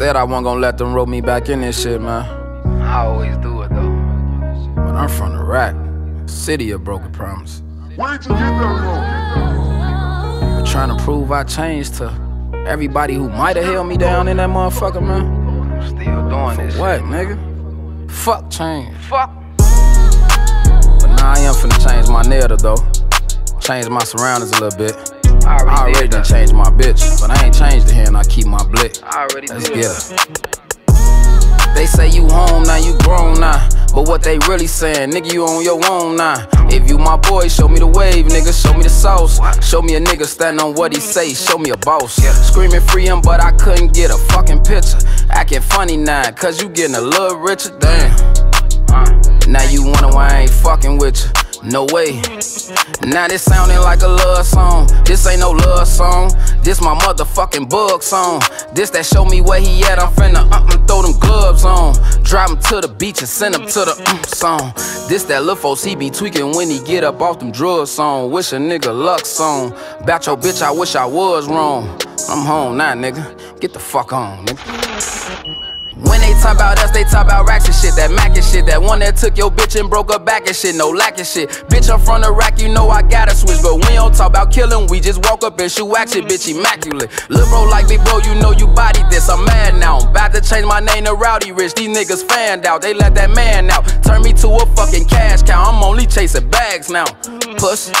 said I wasn't gonna let them roll me back in this shit, man. I always do it though. But I'm from the rack, city of broken promise. Where'd you get that from? But trying to prove I changed to everybody who might have held me down in that motherfucker, man. I'm still doing For this what, shit. nigga? Fuck change. Fuck. But now I am finna change my narrative though. Change my surroundings a little bit. I already, I already done changed my bitch, but I ain't changed the hand. I keep my blick. I already Let's did get her. They say you home now, you grown now. But what they really saying, nigga, you on your own now. If you my boy, show me the wave, nigga, show me the sauce. Show me a nigga stand on what he say, show me a boss. Screaming free him, but I couldn't get a fucking picture. Acting funny now, cause you getting a little richer, damn. Now you wonder why I ain't fucking with you. No way. Now this sounding like a love song. This ain't no love song. Motherfucking bug song. This that show me where he at. I'm finna uh, throw them gloves on. Drive him to the beach and send him to the mm song. This that lil' folks he be tweaking when he get up off them drugs on. Wish a nigga luck song. About your bitch, I wish I was wrong. I'm home now, nigga. Get the fuck on, nigga. When they talk about us, they talk about racks and shit. That Mac and shit. That one that took your bitch and broke her back and shit. No lacking shit. Bitch, I'm from the rack, you know I gotta switch. But we don't talk about killing, we just walk up and shoot action, bitch, immaculate. Lil' bro, like big bro, you know you body this. I'm mad now. I'm about to change my name to Rowdy Rich. These niggas fanned out, they let that man out. Turn me to a fucking cash cow. I'm only chasing bags now. Puss.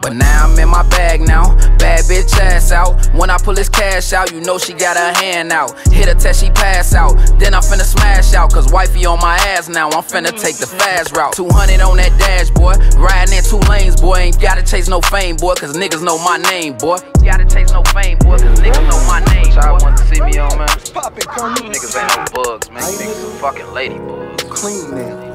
But now I'm in my bag now. Bad bitch ass out. When I pull this cash out, you know she got her hand out. Hit her till she pass out. Then I'm finna smash out. Cause wifey on my ass now. I'm finna take the fast route. 200 on that dash, boy. Riding in two lanes, boy. Ain't gotta chase no fame, boy. Cause niggas know my name, boy. Gotta chase no fame, boy. Cause niggas know my name. What y'all want to see me on, man? Pop it, come Niggas ain't no bugs, man. Niggas some fucking ladybugs. clean now.